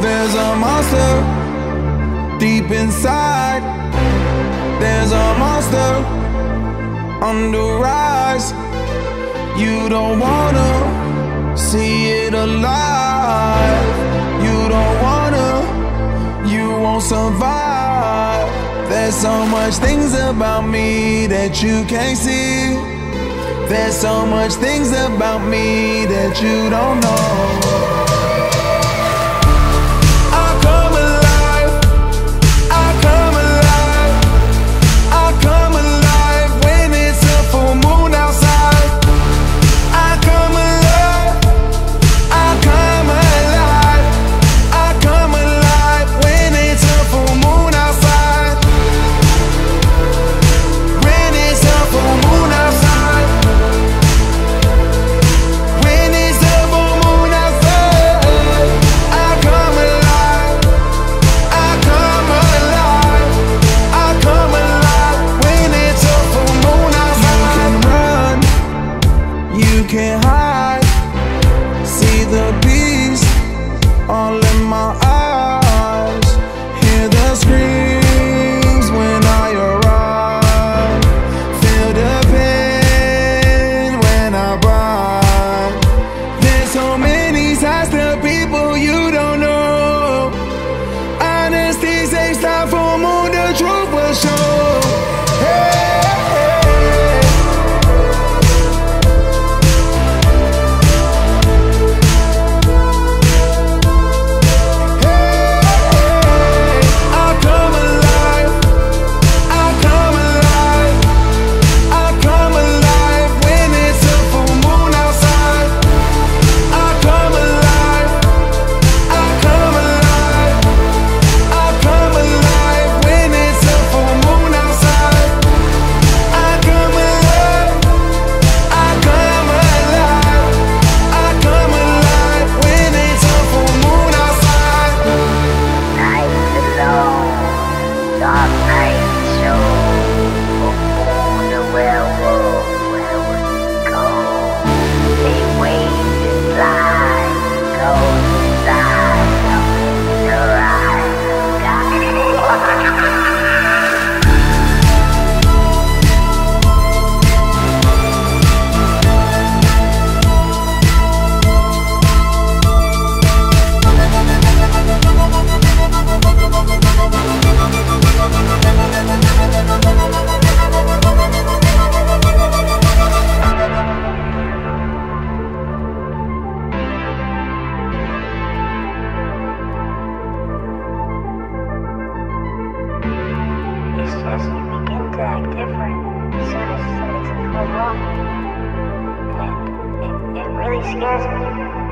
There's a monster deep inside. There's a monster on the rise. You don't wanna see it alive. You don't wanna, you won't survive. There's so much things about me that you can't see. There's so much things about me that you don't know. All in my eyes. Hear the screams when I arrive. Feel the pain when I ride. There's so many sides to people act different go wrong. And it, it really scares me.